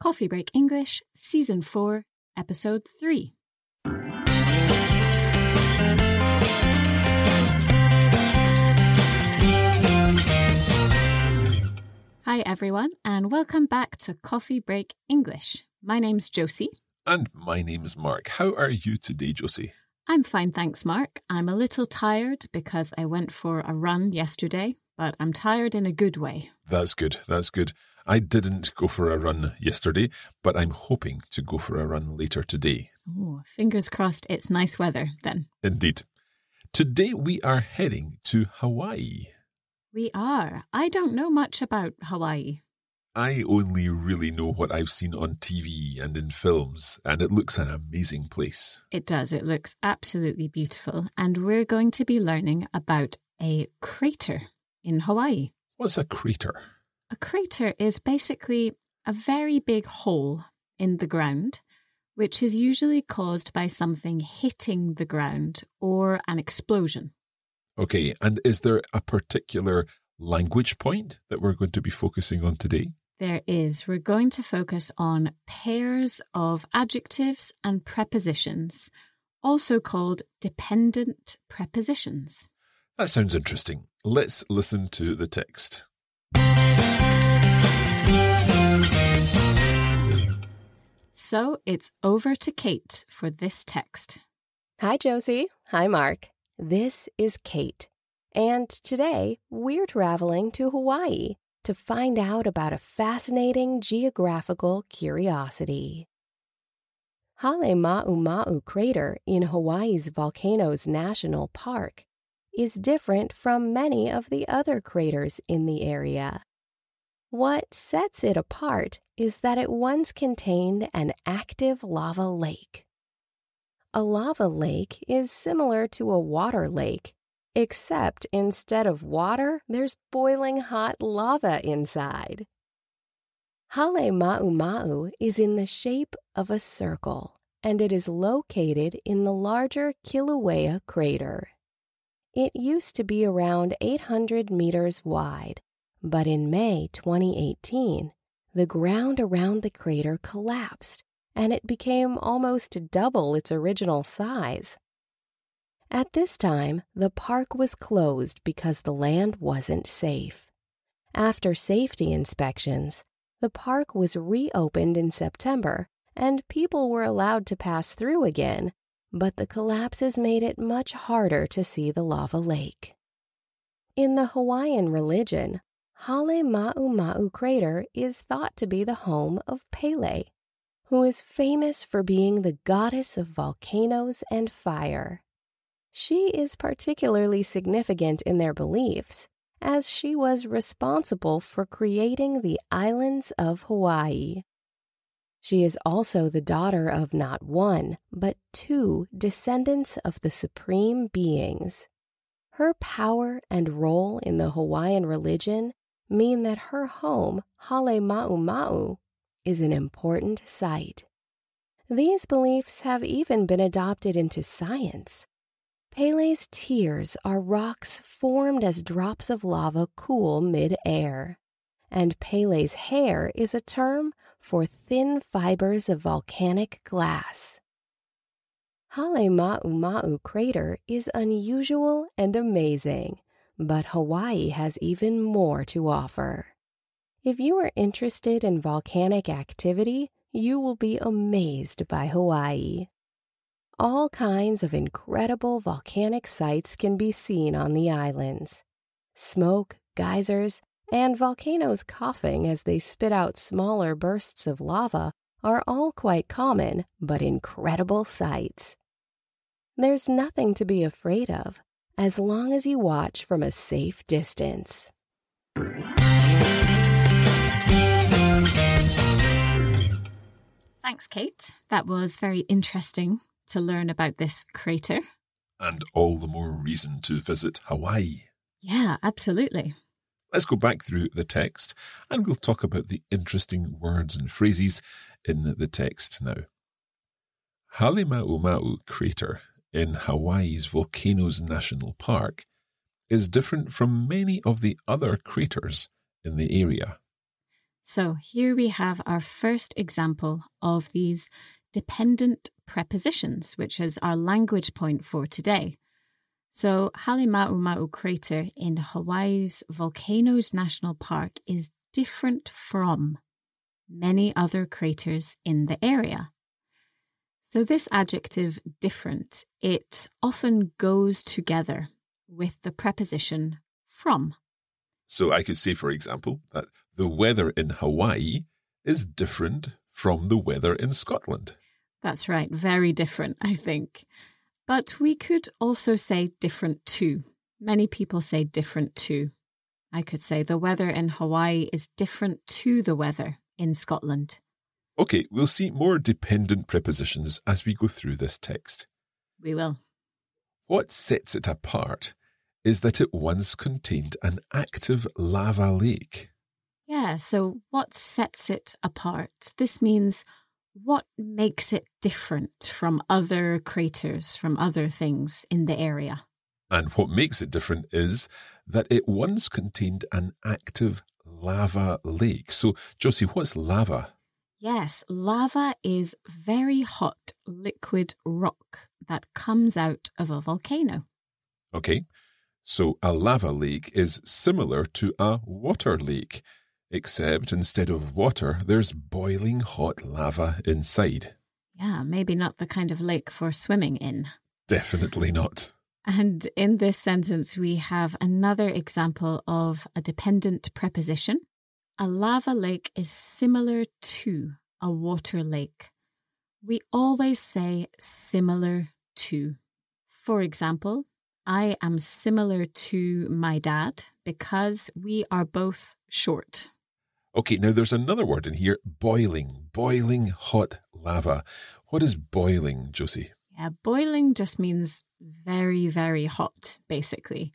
Coffee Break English, Season 4, Episode 3. Hi, everyone, and welcome back to Coffee Break English. My name's Josie. And my name's Mark. How are you today, Josie? I'm fine, thanks, Mark. I'm a little tired because I went for a run yesterday, but I'm tired in a good way. That's good. That's good. I didn't go for a run yesterday, but I'm hoping to go for a run later today. Oh, fingers crossed it's nice weather then. Indeed. Today we are heading to Hawaii. We are. I don't know much about Hawaii. I only really know what I've seen on TV and in films, and it looks an amazing place. It does. It looks absolutely beautiful. And we're going to be learning about a crater in Hawaii. What's a crater? A crater is basically a very big hole in the ground, which is usually caused by something hitting the ground or an explosion. Okay, and is there a particular language point that we're going to be focusing on today? There is. We're going to focus on pairs of adjectives and prepositions, also called dependent prepositions. That sounds interesting. Let's listen to the text. So it's over to Kate for this text. Hi, Josie. Hi, Mark. This is Kate. And today we're traveling to Hawaii to find out about a fascinating geographical curiosity. Halema'uma'u crater in Hawaii's Volcanoes National Park is different from many of the other craters in the area. What sets it apart is that it once contained an active lava lake. A lava lake is similar to a water lake, except instead of water, there's boiling hot lava inside. Hale Halema'uma'u is in the shape of a circle, and it is located in the larger Kilauea crater. It used to be around 800 meters wide, but in May 2018, the ground around the crater collapsed and it became almost double its original size. At this time, the park was closed because the land wasn't safe. After safety inspections, the park was reopened in September and people were allowed to pass through again, but the collapses made it much harder to see the lava lake. In the Hawaiian religion, Halema'uma'u crater is thought to be the home of Pele, who is famous for being the goddess of volcanoes and fire. She is particularly significant in their beliefs, as she was responsible for creating the islands of Hawaii. She is also the daughter of not one, but two descendants of the Supreme Beings. Her power and role in the Hawaiian religion mean that her home, Hale Halema'uma'u, is an important site. These beliefs have even been adopted into science. Pele's tears are rocks formed as drops of lava cool mid-air, and Pele's hair is a term for thin fibers of volcanic glass. Hale Halema'uma'u crater is unusual and amazing, but Hawaii has even more to offer. If you are interested in volcanic activity, you will be amazed by Hawaii. All kinds of incredible volcanic sites can be seen on the islands. Smoke, geysers, and volcanoes coughing as they spit out smaller bursts of lava are all quite common but incredible sights. There's nothing to be afraid of as long as you watch from a safe distance. Thanks, Kate. That was very interesting to learn about this crater. And all the more reason to visit Hawaii. Yeah, absolutely. Let's go back through the text and we'll talk about the interesting words and phrases in the text now. Halema'uma'u crater in Hawaii's Volcanoes National Park is different from many of the other craters in the area. So here we have our first example of these dependent prepositions, which is our language point for today. So Halemaumau crater in Hawaii's Volcanoes National Park is different from many other craters in the area. So this adjective different, it often goes together with the preposition from. So I could say, for example, that the weather in Hawaii is different from the weather in Scotland. That's right, very different, I think. But we could also say different too. Many people say different too. I could say the weather in Hawaii is different to the weather in Scotland. Okay, we'll see more dependent prepositions as we go through this text. We will. What sets it apart is that it once contained an active lava lake. Yeah, so what sets it apart? This means what makes it different from other craters, from other things in the area? And what makes it different is that it once contained an active lava lake. So, Josie, what's lava? Yes, lava is very hot liquid rock that comes out of a volcano. Okay, so a lava lake is similar to a water lake, except instead of water, there's boiling hot lava inside. Yeah, maybe not the kind of lake for swimming in. Definitely not. And in this sentence, we have another example of a dependent preposition. A lava lake is similar to a water lake. We always say similar to. For example, I am similar to my dad because we are both short. Okay, now there's another word in here boiling, boiling hot lava. What is boiling, Josie? Yeah, boiling just means very, very hot, basically.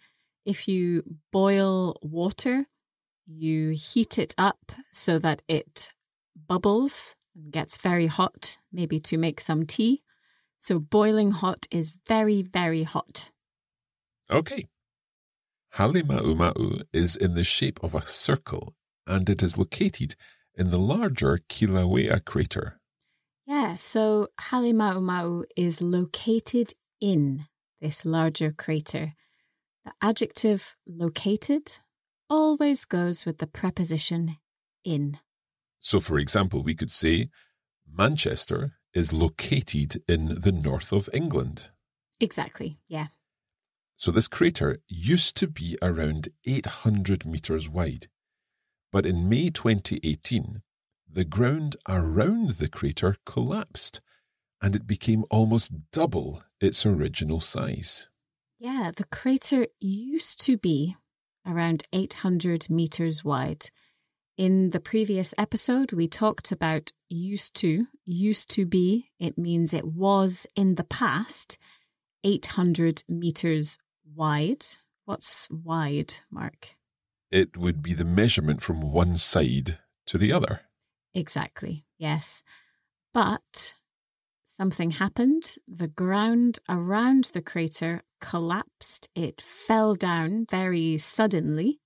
If you boil water, you heat it up so that it bubbles and gets very hot, maybe to make some tea. So boiling hot is very, very hot. Okay. Halemaumau is in the shape of a circle and it is located in the larger Kilauea crater. Yeah, so Halemaumau is located in this larger crater. The adjective located always goes with the preposition in. So, for example, we could say Manchester is located in the north of England. Exactly, yeah. So this crater used to be around 800 meters wide. But in May 2018, the ground around the crater collapsed and it became almost double its original size. Yeah, the crater used to be around 800 meters wide. In the previous episode, we talked about used to. Used to be, it means it was in the past 800 meters wide. What's wide, Mark? It would be the measurement from one side to the other. Exactly, yes. But something happened. The ground around the crater collapsed. It fell down very suddenly.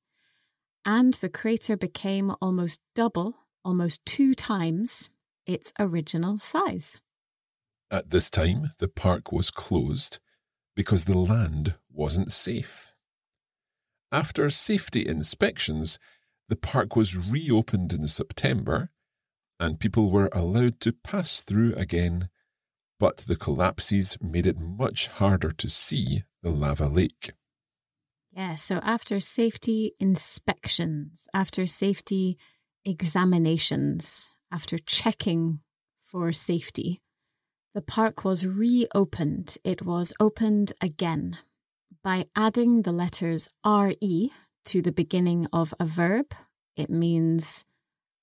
And the crater became almost double, almost two times its original size. At this time, the park was closed because the land wasn't safe. After safety inspections, the park was reopened in September and people were allowed to pass through again, but the collapses made it much harder to see the lava lake. Yeah, so after safety inspections, after safety examinations, after checking for safety, the park was reopened. It was opened again by adding the letters RE to the beginning of a verb. It means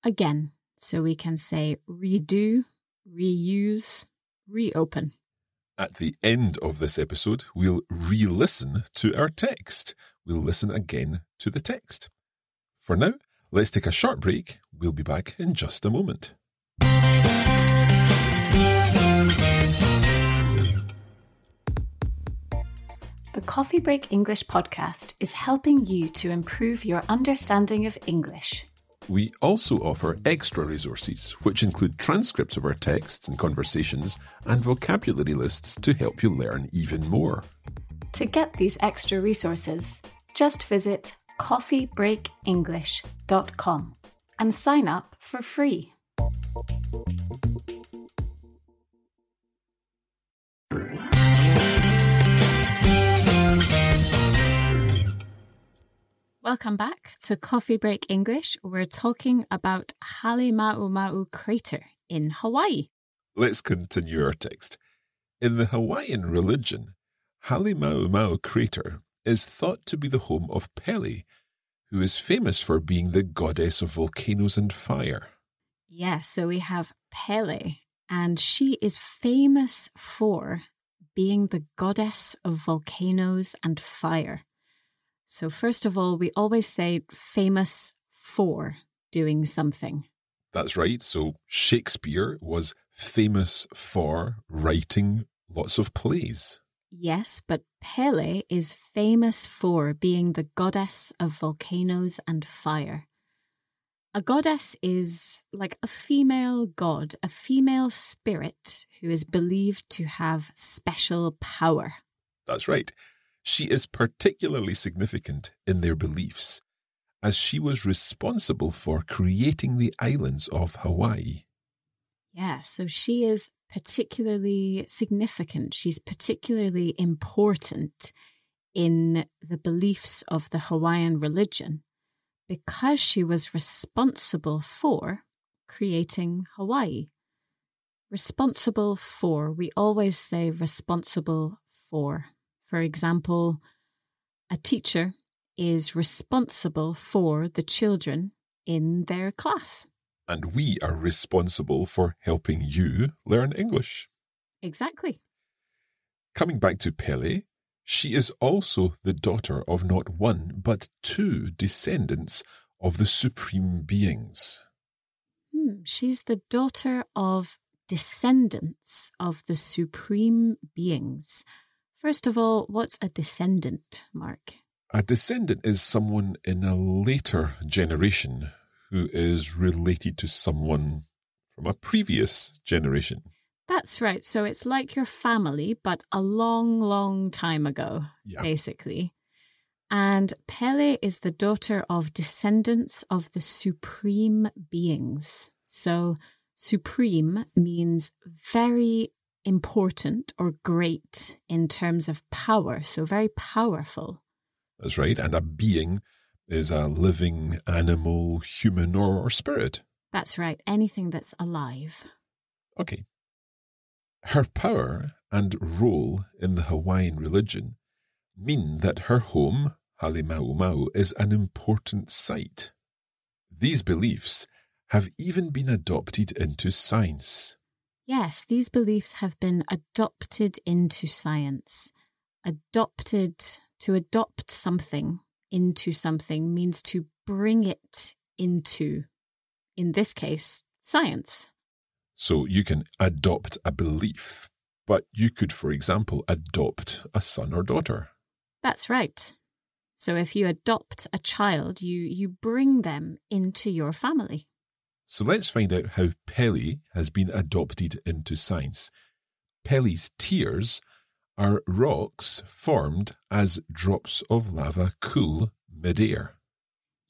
again. So we can say redo, reuse, reopen. At the end of this episode, we'll re listen to our text. We'll listen again to the text. For now, let's take a short break. We'll be back in just a moment. The Coffee Break English podcast is helping you to improve your understanding of English. We also offer extra resources, which include transcripts of our texts and conversations and vocabulary lists to help you learn even more. To get these extra resources, just visit coffeebreakenglish.com and sign up for free. Welcome back to Coffee Break English. We're talking about Halemaumau crater in Hawaii. Let's continue our text. In the Hawaiian religion, Halemaumau crater is thought to be the home of Pele, who is famous for being the goddess of volcanoes and fire. Yes, yeah, so we have Pele, and she is famous for being the goddess of volcanoes and fire. So, first of all, we always say famous for doing something. That's right. So, Shakespeare was famous for writing lots of plays. Yes, but Pele is famous for being the goddess of volcanoes and fire. A goddess is like a female god, a female spirit who is believed to have special power. That's right. She is particularly significant in their beliefs, as she was responsible for creating the islands of Hawaii. Yeah, so she is particularly significant. She's particularly important in the beliefs of the Hawaiian religion because she was responsible for creating Hawaii. Responsible for, we always say responsible for. For example, a teacher is responsible for the children in their class. And we are responsible for helping you learn English. Exactly. Coming back to Pele, she is also the daughter of not one, but two descendants of the supreme beings. Hmm, she's the daughter of descendants of the supreme beings. First of all, what's a descendant, Mark? A descendant is someone in a later generation who is related to someone from a previous generation. That's right. So it's like your family, but a long, long time ago, yeah. basically. And Pele is the daughter of descendants of the supreme beings. So supreme means very important or great in terms of power, so very powerful. That's right. And a being is a living animal, human, or, or spirit. That's right. Anything that's alive. Okay. Her power and role in the Hawaiian religion mean that her home, Halemaumau, is an important site. These beliefs have even been adopted into science. Yes, these beliefs have been adopted into science. Adopted, to adopt something into something means to bring it into, in this case, science. So you can adopt a belief, but you could, for example, adopt a son or daughter. That's right. So if you adopt a child, you, you bring them into your family. So let's find out how Pele has been adopted into science. Pele's tears are rocks formed as drops of lava cool midair.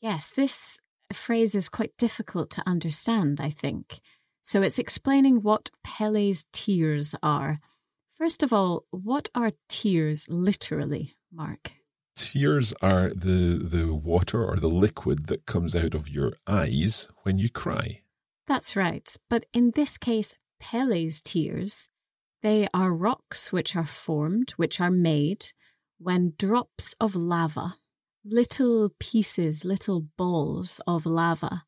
Yes, this phrase is quite difficult to understand, I think. So it's explaining what Pele's tears are. First of all, what are tears literally, Mark? Tears are the, the water or the liquid that comes out of your eyes when you cry. That's right. But in this case, Pele's tears, they are rocks which are formed, which are made when drops of lava, little pieces, little balls of lava,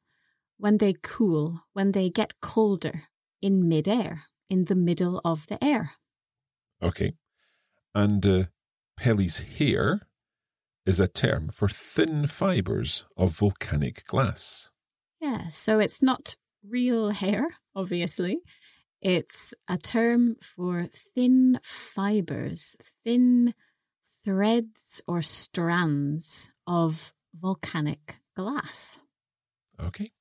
when they cool, when they get colder in midair, in the middle of the air. Okay. And uh, Pele's hair is a term for thin fibers of volcanic glass. Yeah, so it's not real hair, obviously. It's a term for thin fibers, thin threads or strands of volcanic glass. Okay.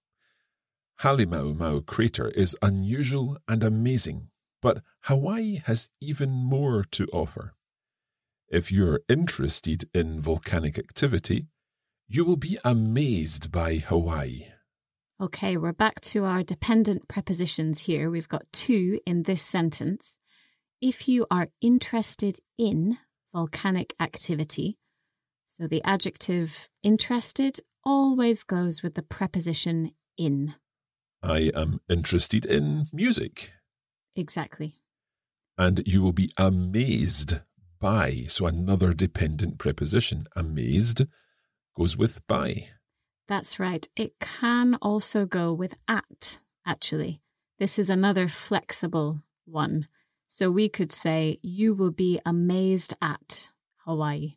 Halemaumau crater is unusual and amazing, but Hawaii has even more to offer. If you're interested in volcanic activity, you will be amazed by Hawaii. Okay, we're back to our dependent prepositions here. We've got two in this sentence. If you are interested in volcanic activity, so the adjective interested always goes with the preposition in. I am interested in music. Exactly. And you will be amazed by. So another dependent preposition. Amazed goes with by. That's right. It can also go with at, actually. This is another flexible one. So we could say, You will be amazed at Hawaii.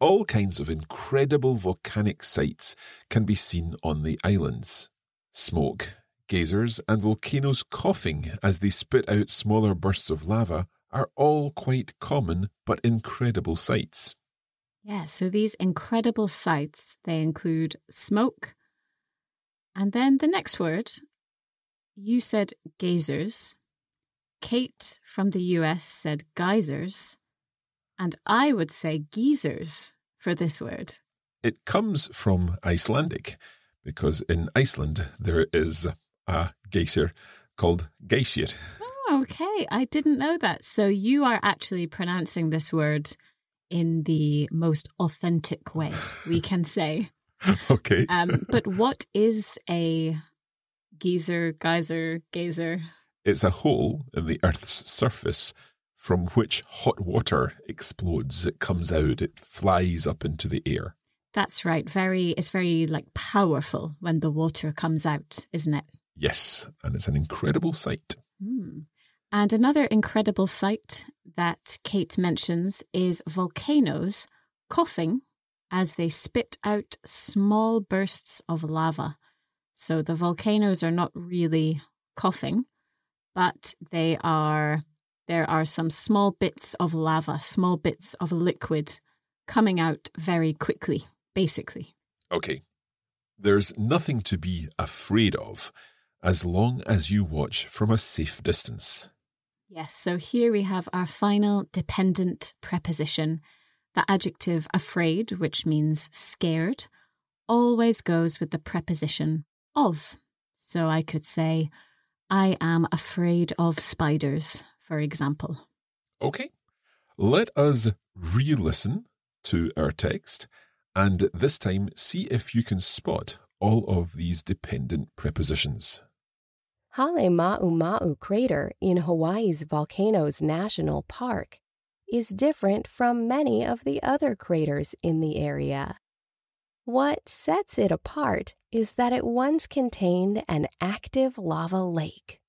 All kinds of incredible volcanic sights can be seen on the islands. Smoke, geysers, and volcanoes coughing as they spit out smaller bursts of lava are all quite common but incredible sights. Yeah, so these incredible sights, they include smoke. And then the next word, you said geysers. Kate from the US said geysers. And I would say geysers for this word. It comes from Icelandic because in Iceland there is a geyser called Geysir. Oh, Okay. I didn't know that. So you are actually pronouncing this word in the most authentic way, we can say. okay. Um, but what is a geyser, geyser, geyser? It's a hole in the Earth's surface from which hot water explodes. It comes out, it flies up into the air. That's right. Very, it's very like powerful when the water comes out, isn't it? Yes, and it's an incredible sight. Mm. And another incredible sight that Kate mentions is volcanoes coughing as they spit out small bursts of lava. So the volcanoes are not really coughing, but they are there are some small bits of lava, small bits of liquid coming out very quickly, basically. Okay. There's nothing to be afraid of as long as you watch from a safe distance. Yes, so here we have our final dependent preposition. The adjective afraid, which means scared, always goes with the preposition of. So I could say, I am afraid of spiders, for example. Okay. Let us re listen to our text and this time see if you can spot all of these dependent prepositions. Halemaumau crater in Hawaii's Volcanoes National Park is different from many of the other craters in the area. What sets it apart is that it once contained an active lava lake.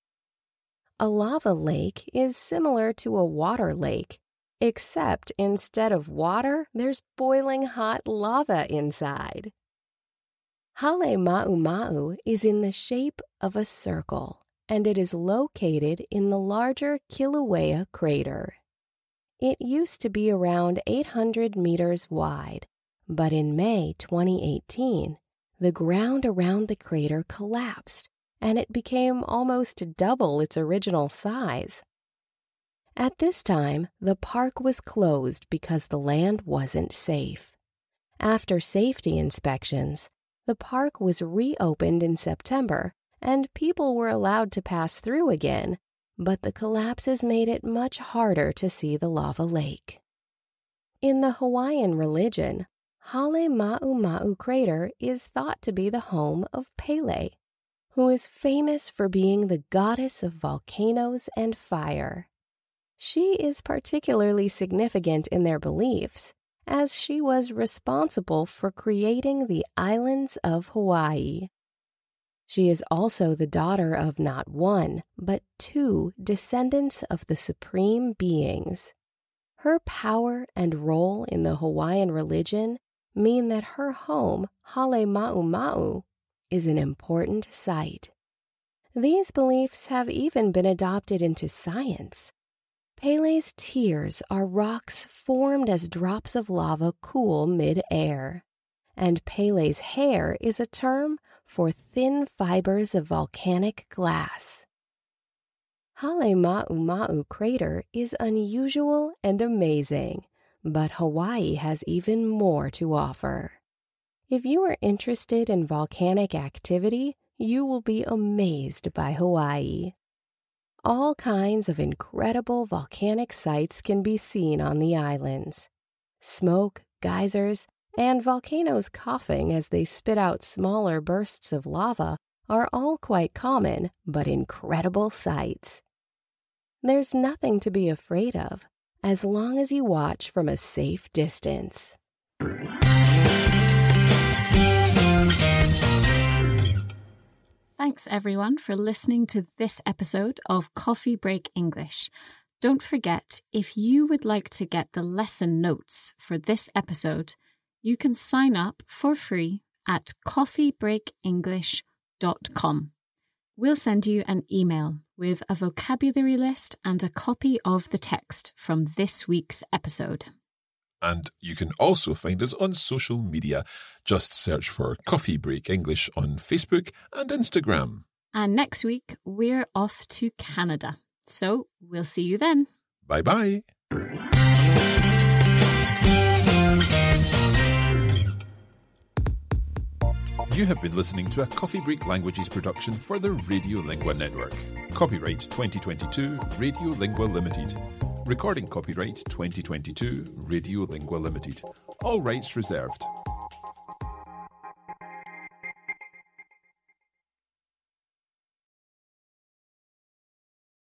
A lava lake is similar to a water lake, except instead of water, there's boiling hot lava inside. Halemaumau is in the shape of a circle, and it is located in the larger Kilauea crater. It used to be around 800 meters wide, but in May 2018, the ground around the crater collapsed and it became almost double its original size. At this time, the park was closed because the land wasn't safe. After safety inspections, the park was reopened in September and people were allowed to pass through again, but the collapses made it much harder to see the lava lake. In the Hawaiian religion, Halemaumau crater is thought to be the home of Pele, who is famous for being the goddess of volcanoes and fire. She is particularly significant in their beliefs as she was responsible for creating the islands of Hawaii. She is also the daughter of not one, but two descendants of the supreme beings. Her power and role in the Hawaiian religion mean that her home, Hale Halemaumau, is an important site. These beliefs have even been adopted into science. Pele's tears are rocks formed as drops of lava cool mid-air, and Pele's hair is a term for thin fibers of volcanic glass. Halema'uma'u crater is unusual and amazing, but Hawaii has even more to offer. If you are interested in volcanic activity, you will be amazed by Hawaii. All kinds of incredible volcanic sites can be seen on the islands. Smoke, geysers, and volcanoes coughing as they spit out smaller bursts of lava are all quite common but incredible sights. There's nothing to be afraid of as long as you watch from a safe distance. Thanks everyone for listening to this episode of Coffee Break English. Don't forget, if you would like to get the lesson notes for this episode, you can sign up for free at coffeebreakenglish.com. We'll send you an email with a vocabulary list and a copy of the text from this week's episode. And you can also find us on social media. Just search for Coffee Break English on Facebook and Instagram. And next week, we're off to Canada. So we'll see you then. Bye bye. You have been listening to a Coffee Break Languages production for the Radiolingua Network. Copyright 2022 Radiolingua Limited. Recording copyright 2022 Radio Lingua Limited. All rights reserved.